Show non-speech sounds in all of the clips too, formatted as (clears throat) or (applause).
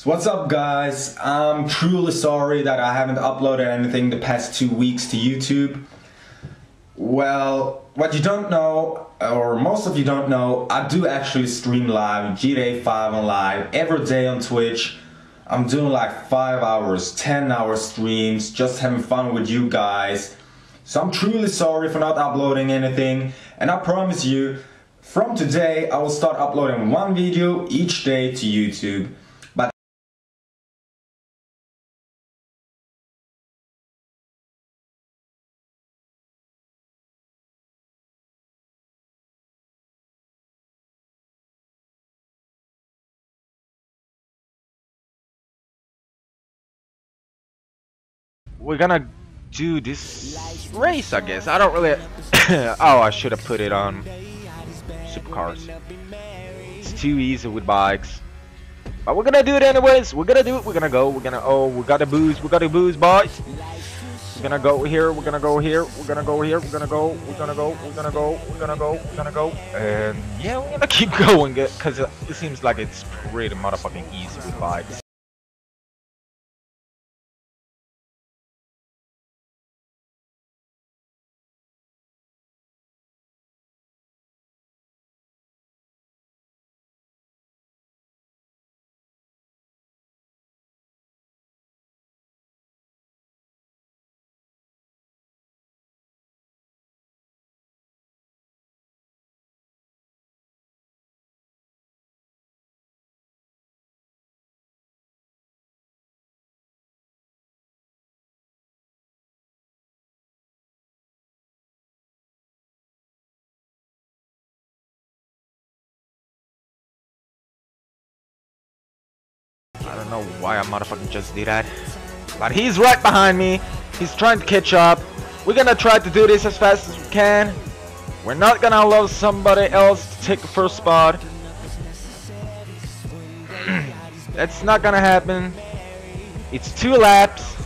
So what's up guys? I'm truly sorry that I haven't uploaded anything the past two weeks to YouTube. Well, what you don't know, or most of you don't know, I do actually stream live GTA 5 on live every day on Twitch. I'm doing like 5 hours, 10 hour streams, just having fun with you guys. So I'm truly sorry for not uploading anything, and I promise you, from today I will start uploading one video each day to YouTube. We're gonna do this race, I guess. I don't really. oh, I should have put it on supercars. It's too easy with bikes. But we're gonna do it anyways. We're gonna do it. We're gonna go. We're gonna. Oh, we got the booze. We got the booze, boys. We're gonna go here. We're gonna go here. We're gonna go here. We're gonna go. We're gonna go. We're gonna go. We're gonna go. We're gonna go. And yeah, we're gonna keep going because it seems like it's pretty motherfucking easy with bikes. Don't know why I motherfucking just did that. But he's right behind me. He's trying to catch up. We're gonna try to do this as fast as we can. We're not gonna allow somebody else to take the first spot. (clears throat) That's not gonna happen. It's two laps.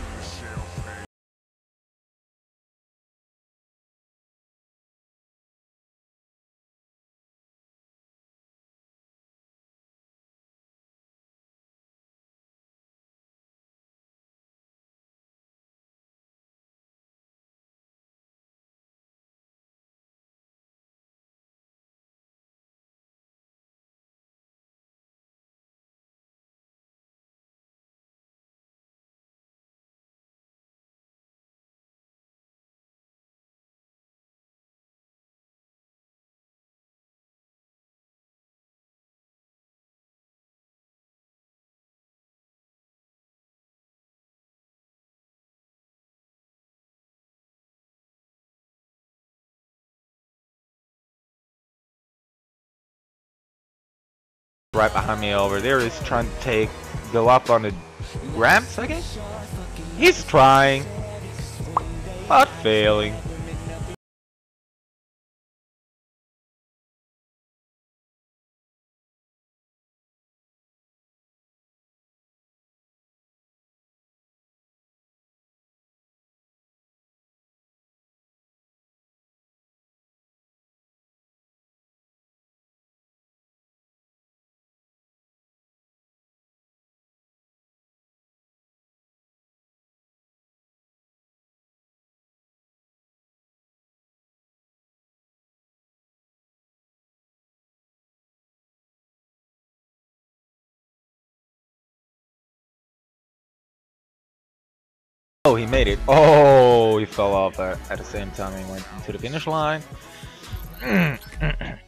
Right behind me over there is trying to take go up on the ramps, I guess? He's trying, but failing. He made it. Oh, he fell off at, the same time he went into the finish line. (clears throat)